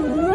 Hallelujah.